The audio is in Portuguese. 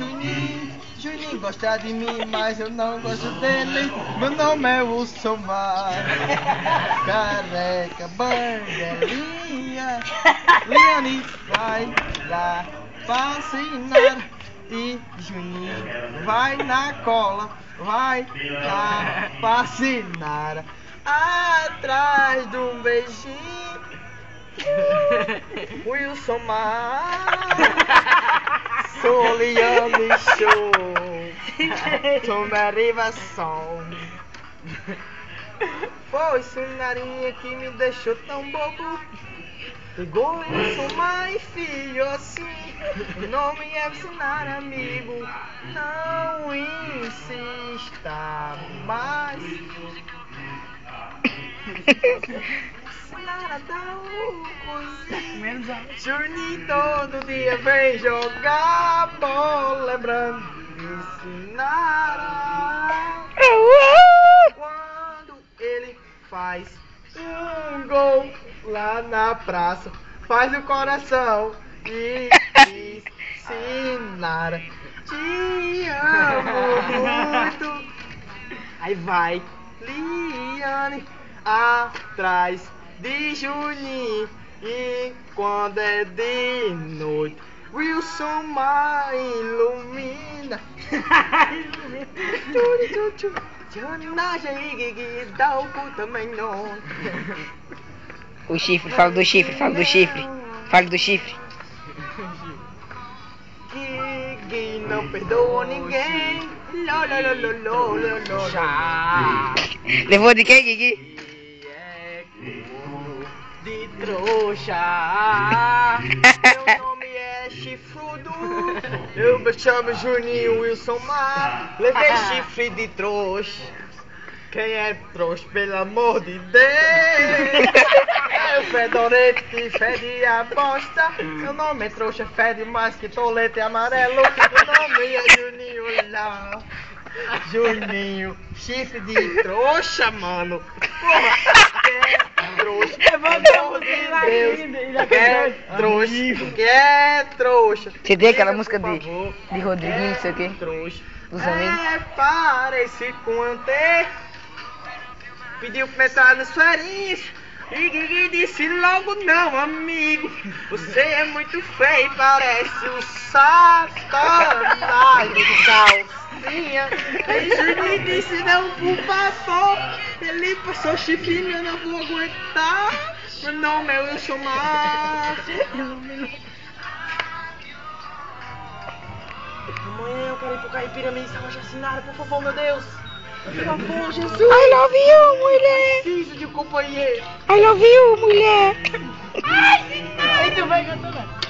Juninho, Juninho gosta de mim, mas eu não gosto dele. Meu nome é Wilson Mar. Careca, bandelinha. Leone vai lá vacinar. E Juninho vai na cola, vai lá vacinar. Atrás de um beijinho. Wilson Mar. Soliane Show. Tomarivação. Foi Sunarinha que me deixou tão bobo. Pegou Wilson mais filho assim. O nome é ensinar amigo. Não insista mais. Ensinar a dar o cozinho. Menos a... Juninho todo dia vem jogar bola, lembrando de ensinar quando ele faz um gol lá na praça, faz o coração e ensinar. Te amo muito. Aí vai Liane atrás de Juninho e quando é de noite Wilson mais ilumina. Tchuri, tchu, tchu. Tchonagem e guigui, dá o cu também não. O chifre, fala do chifre, fala do chifre. Fala do chifre. Guigui não perdoa ninguém. Lo, lo, lo, lo, lo, lo, lo. Já. Levou de quem, Gigi? Trouxa. Meu nome é chifrudo. Eu me chamo Juninho Wilson Mar. Levei chifre de trouxa. Quem é trouxa, pelo amor de Deus? É o fedorento que fede a bosta. Meu nome é trouxa, fede mais que tolete amarelo. Meu nome é Juninho lá. Juninho, chifre de trouxa, mano. Porra, trouxa. Levantamos ele amor lá de Deus. Que é trouxa, que é trouxa. Você tem aquela música de, de Rodriguinho, não sei o que é quê? Trouxa. Dos amigos. É, parece com ante. Pediu pra entrar nas ferinhas. E disse logo não, amigo. Você é muito feio, parece o satanás calcinha. E Juninho disse não, por favor. Ele passou chifrinho, eu não vou aguentar. Meu nome é Wilson Mar. Amanhã eu quero ir pro Caipira me assassinado, por favor, meu Deus. Por favor, Jesus. I love you, mulher. Preciso de companheiro. I love you, mulher. Aí tu vai cantando.